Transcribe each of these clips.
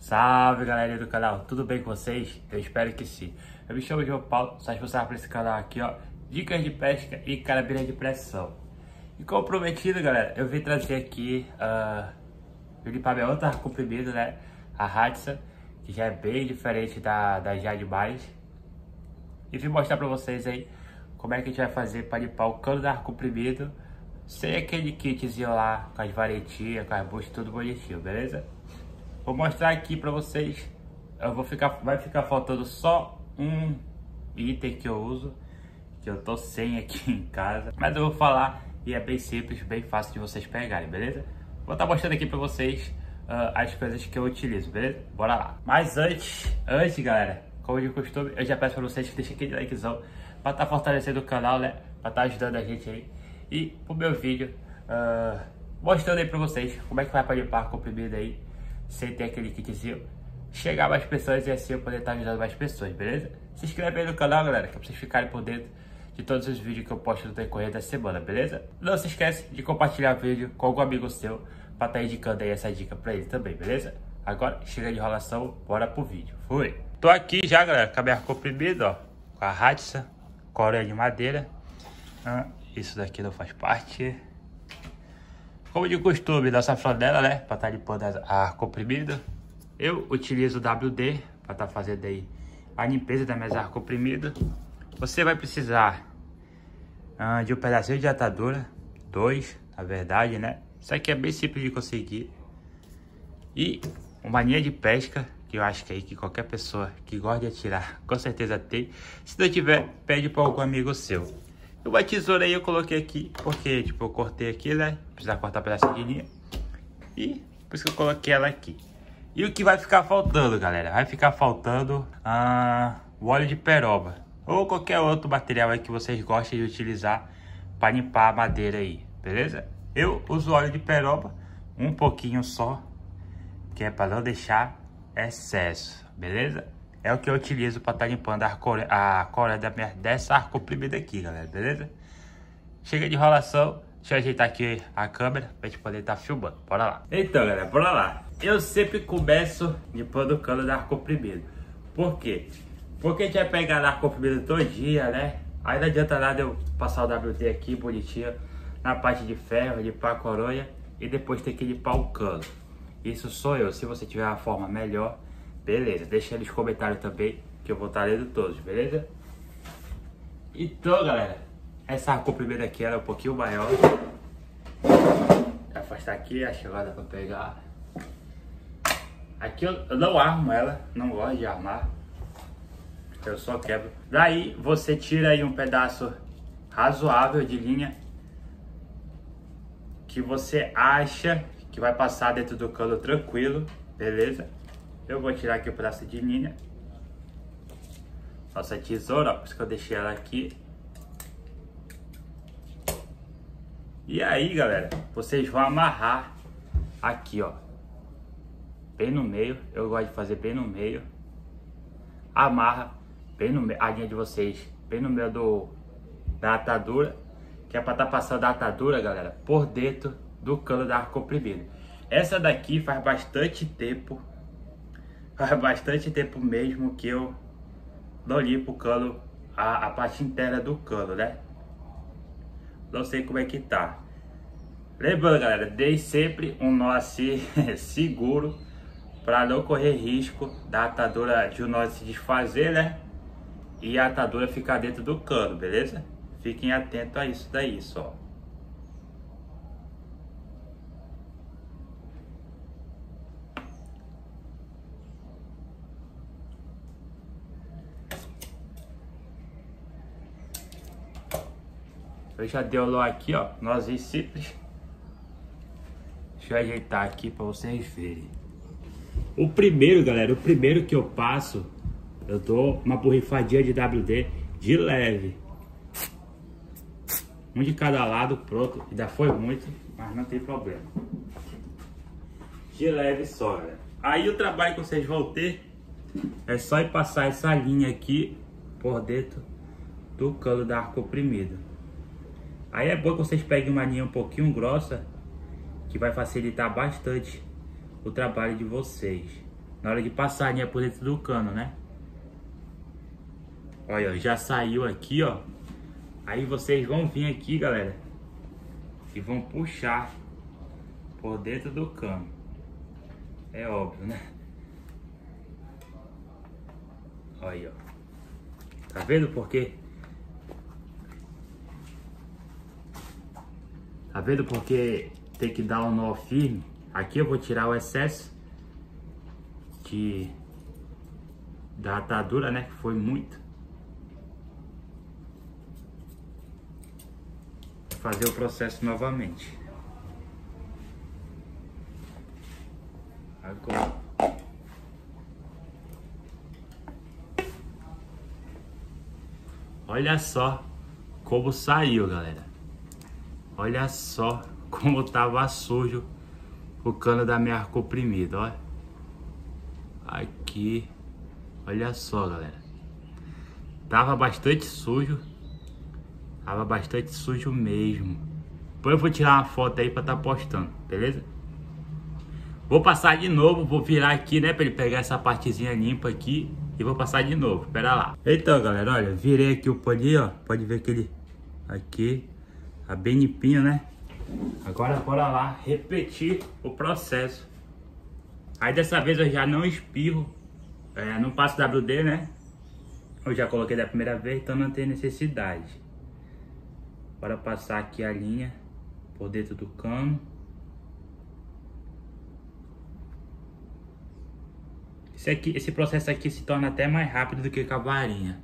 Salve galera do canal, tudo bem com vocês? Eu espero que sim. Eu me chamo João Paulo, sou responsável por esse canal aqui, ó. Dicas de pesca e carabina de pressão. E como prometido, galera, eu vim trazer aqui, uh, vim limpar minha outra comprimido, né? A Hatsa, que já é bem diferente da, da Jade Mais. E vim mostrar pra vocês aí como é que a gente vai fazer para limpar o cano da comprimido sem aquele kitzinho lá com as varetinhas, com as buchas, tudo bonitinho, beleza? Vou mostrar aqui pra vocês. Eu vou ficar, vai ficar faltando só um item que eu uso, que eu tô sem aqui em casa. Mas eu vou falar e é bem simples, bem fácil de vocês pegarem, beleza? Vou estar tá mostrando aqui pra vocês uh, as coisas que eu utilizo, beleza? Bora lá. Mas antes, antes galera, como de costume, eu já peço pra vocês que deixem aquele likezão pra estar tá fortalecendo o canal, né? Pra estar tá ajudando a gente aí. E pro meu vídeo, uh, mostrando aí pra vocês como é que vai pra limpar a comprimida aí sem ter aquele kitzinho, chegar mais pessoas e assim eu poder estar ajudando mais pessoas, beleza? Se inscreve aí no canal, galera, que é pra vocês ficarem por dentro de todos os vídeos que eu posto no decorrer da semana, beleza? Não se esquece de compartilhar o vídeo com algum amigo seu pra estar tá indicando aí essa dica pra ele também, beleza? Agora, chega de enrolação, bora pro vídeo. Fui! Tô aqui já, galera, com a minha comprimida, ó, com a Hatsa, coreia de madeira. Ah, isso daqui não faz parte. Como de costume, da safranela, né? Pra estar tá limpando a comprimida. Eu utilizo o WD para estar tá fazendo aí a limpeza da minha ar comprimida. Você vai precisar uh, de um pedacinho de atadura. Dois, na verdade, né? Isso aqui é bem simples de conseguir. E uma linha de pesca, que eu acho que é aí que qualquer pessoa que gosta de atirar, com certeza tem. Se não tiver, pede para algum amigo seu. Uma tesoura aí eu coloquei aqui, porque tipo, eu cortei aqui, né? Precisar cortar pedaço de linha. E por isso que eu coloquei ela aqui. E o que vai ficar faltando, galera? Vai ficar faltando ah, o óleo de peroba. Ou qualquer outro material aí que vocês gostem de utilizar para limpar a madeira aí, beleza? Eu uso óleo de peroba, um pouquinho só, que é para não deixar excesso, beleza? É o que eu utilizo para estar tá limpando a core, a da minha, dessa arco comprimida aqui, galera, beleza? Chega de enrolação, deixa eu ajeitar aqui a câmera pra gente poder estar tá filmando, bora lá. Então, galera, bora lá. Eu sempre começo limpando o cano da arco comprimido. Por quê? Porque a gente vai pegar a arco comprimido todo dia, né? Aí não adianta nada eu passar o WD aqui bonitinho na parte de ferro, limpar a coronha e depois ter que limpar o cano. Isso sou eu. Se você tiver uma forma melhor, Beleza, deixa aí nos comentários também que eu vou estar lendo todos, beleza? Então, galera, essa comprimida aqui era um pouquinho maior. Afastar aqui, acho que pra pegar. Aqui eu, eu não armo ela, não gosto de armar. Eu só quebro. Daí você tira aí um pedaço razoável de linha que você acha que vai passar dentro do cano tranquilo, beleza? Eu vou tirar aqui o pedaço de linha. Nossa tesoura, por isso que eu deixei ela aqui. E aí, galera, vocês vão amarrar aqui, ó. Bem no meio, eu gosto de fazer bem no meio. Amarra bem no meio, a linha de vocês, bem no meio do, da atadura. Que é pra estar tá passando a atadura, galera, por dentro do cano da arco comprimido. Essa daqui faz bastante tempo faz bastante tempo mesmo que eu não limpo o cano, a, a parte inteira do cano, né? Não sei como é que tá. Lembrando, galera, dei sempre um nó assim seguro para não correr risco da atadura de um nó se desfazer, né? E a atadura ficar dentro do cano, beleza? Fiquem atentos a isso daí, só. Eu já dei o nó aqui, ó, nozinho simples. Deixa eu ajeitar aqui para vocês verem. O primeiro, galera, o primeiro que eu passo, eu dou uma borrifadinha de WD de leve. Um de cada lado, pronto. Ainda foi muito, mas não tem problema. De leve só, galera. Aí o trabalho que vocês vão ter é só ir passar essa linha aqui por dentro do cano da ar comprimido. Aí é bom que vocês peguem uma linha um pouquinho grossa, que vai facilitar bastante o trabalho de vocês. na hora de passar a linha por dentro do cano, né? Olha, já saiu aqui, ó. Aí vocês vão vir aqui, galera, e vão puxar por dentro do cano. É óbvio, né? Olha ó. Tá vendo por quê? Tá vendo porque tem que dar um nó firme? Aqui eu vou tirar o excesso de da atadura, né? Que foi muito. Fazer o processo novamente. Agora. Olha só como saiu, galera. Olha só como tava sujo o cano da minha comprimida, olha. Aqui. Olha só, galera. Tava bastante sujo. Tava bastante sujo mesmo. Depois eu vou tirar uma foto aí pra tá postando, beleza? Vou passar de novo, vou virar aqui, né, pra ele pegar essa partezinha limpa aqui e vou passar de novo, pera lá. Então, galera, olha, virei aqui o paninho, ó, pode ver que ele aqui tá bem limpinho, né? Agora bora lá repetir o processo. Aí dessa vez eu já não espirro, é, não passo WD, né? Eu já coloquei da primeira vez, então não tem necessidade. Bora passar aqui a linha por dentro do cano. Esse, aqui, esse processo aqui se torna até mais rápido do que com a varinha.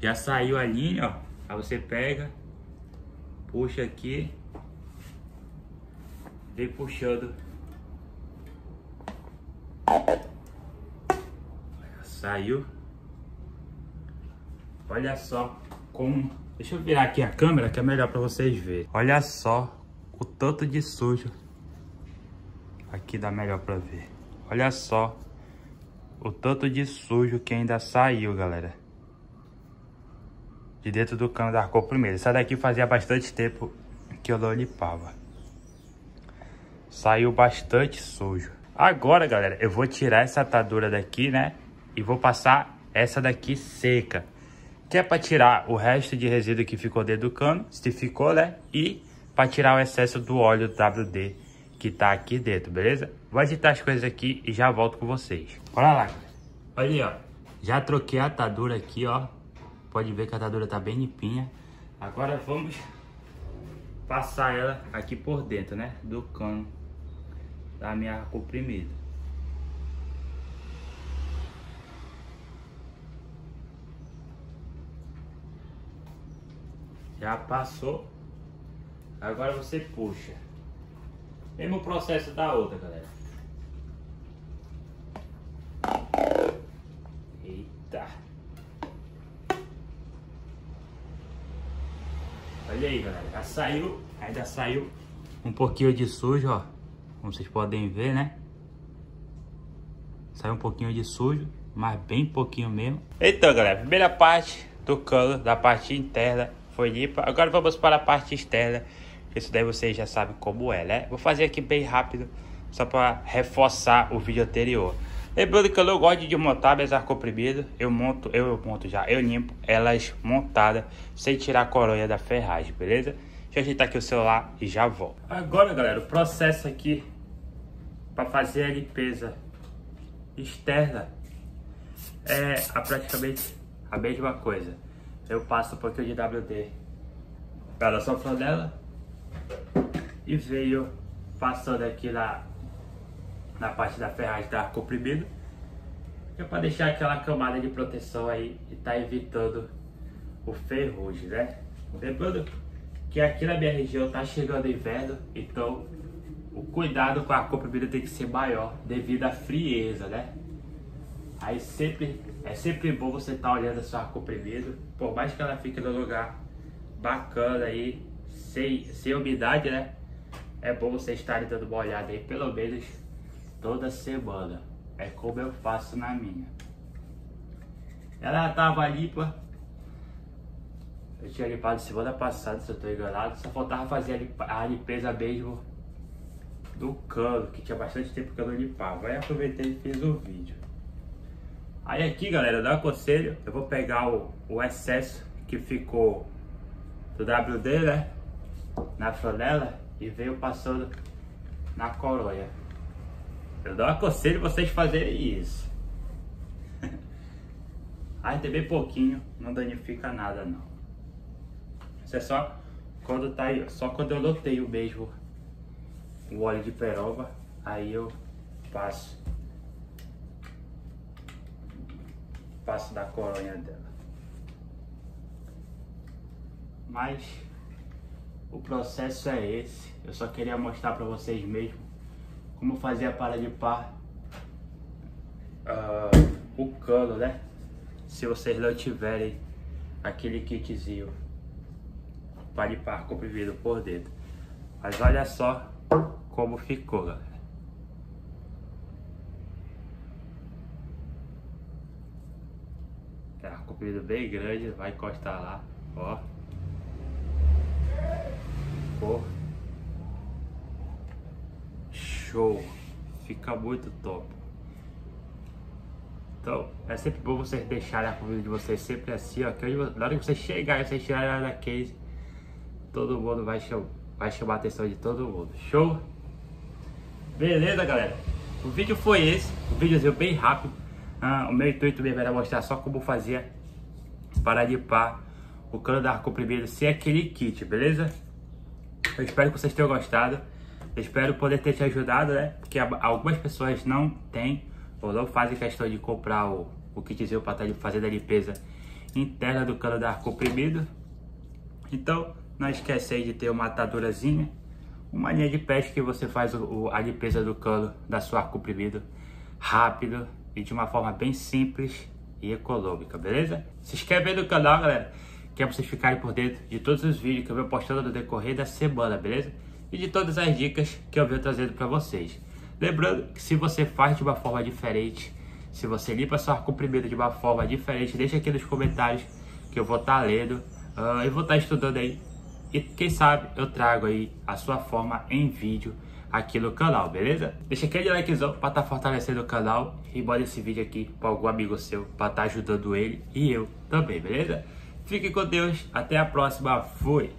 Já saiu a linha, ó. Aí você pega, puxa aqui vem puxando. Saiu. Olha só como... Deixa eu virar aqui a câmera que é melhor para vocês verem. Olha só o tanto de sujo. Aqui dá melhor para ver. Olha só o tanto de sujo que ainda saiu, galera. De dentro do cano da cor primeiro. Essa daqui fazia bastante tempo que eu não limpava. Saiu bastante sujo. Agora, galera, eu vou tirar essa atadura daqui, né? E vou passar essa daqui seca. Que é para tirar o resto de resíduo que ficou dentro do cano, se ficou, né? E para tirar o excesso do óleo WD que tá aqui dentro, beleza? Vou agitar as coisas aqui e já volto com vocês. Bora lá, galera. Olha aí, ó. Já troquei a atadura aqui, ó. Pode ver que a atadura tá bem limpinha. Agora vamos passar ela aqui por dentro, né? Do cano da minha comprimida. Já passou. Agora você puxa. Mesmo processo da outra, galera. Eita. Olha aí, galera. Já saiu. Ainda saiu um pouquinho de sujo, ó. Como vocês podem ver, né? Sai um pouquinho de sujo, mas bem pouquinho mesmo. Então, galera, primeira parte do cano, da parte interna, foi limpa. Agora vamos para a parte externa. Isso daí vocês já sabem como é, né? Vou fazer aqui bem rápido, só para reforçar o vídeo anterior. Lembrando que eu não gosto de montar minhas ar comprimidas. Eu monto, eu monto já, eu limpo elas montadas, sem tirar a coronha da ferragem, beleza? Deixa eu ajeitar aqui o celular e já volto. Agora, galera, o processo aqui para fazer a limpeza externa é praticamente a mesma coisa. Eu passo um pouquinho de WD pela flanela e veio passando aqui na, na parte da ferragem da comprimido é para deixar aquela camada de proteção aí e tá evitando o ferrugem, né? Lembrando que aqui na minha região tá chegando inverno, então o cuidado com a cor bebida tem que ser maior devido à frieza, né? Aí sempre é sempre bom você estar tá olhando a sua bebida, por mais que ela fique no lugar bacana aí, sem, sem umidade, né? É bom você estar dando uma olhada aí pelo menos toda semana. É como eu faço na minha. Ela tava limpa. Eu tinha limpado semana passada, se eu tô enganado. Só faltava fazer a limpeza mesmo do cano, que tinha bastante tempo que eu não limpava. Aí aproveitei e fiz o vídeo. Aí aqui, galera, dá um conselho, eu vou pegar o, o excesso que ficou do WD, né? Na flanela e veio passando na coronha. Eu dou um aconselho vocês fazerem isso. Aí tem bem pouquinho, não danifica nada não. Isso é só quando tá aí, só quando eu lotei o mesmo o óleo de peroba, aí eu passo passo da coronha dela. Mas o processo é esse. Eu só queria mostrar para vocês mesmo como fazer a para de par uh, o cano, né? Se vocês não tiverem aquele kitzinho para de par comprimido por dentro. Mas olha só como ficou, galera. Tá comprido bem grande, vai encostar lá, ó. Ficou show, fica muito top. Então, é sempre bom vocês deixarem a comida de vocês sempre assim, ó. Que na hora que vocês chegarem, vocês tirarem da case, todo mundo vai, chamar, vai chamar a atenção de todo mundo. Show? Beleza, galera? O vídeo foi esse, um vídeozinho bem rápido. Ah, o meu intuito mesmo era mostrar só como fazia para limpar o cano da comprimido sem aquele kit, beleza? Eu espero que vocês tenham gostado. Eu espero poder ter te ajudado, né? Porque algumas pessoas não têm ou não fazem questão de comprar o, o kitzinho para estar tá fazendo a limpeza interna do cano da ar comprimido. Então, não esquece aí de ter uma atadurazinha uma linha de pesca que você faz o, a limpeza do cano da sua ar comprimido rápido e de uma forma bem simples e econômica, beleza? Se inscreve aí no canal, galera, que é pra vocês ficarem por dentro de todos os vídeos que eu venho postando no decorrer da semana, beleza? E de todas as dicas que eu venho trazendo para vocês. Lembrando que se você faz de uma forma diferente, se você limpa sua ar comprimido de uma forma diferente, deixa aqui nos comentários que eu vou estar tá lendo. Uh, eu vou estar tá estudando aí e quem sabe eu trago aí a sua forma em vídeo aqui no canal, beleza? Deixa aquele likezão para estar tá fortalecendo o canal e bota esse vídeo aqui para algum amigo seu para estar tá ajudando ele e eu também, beleza? Fique com Deus, até a próxima, fui!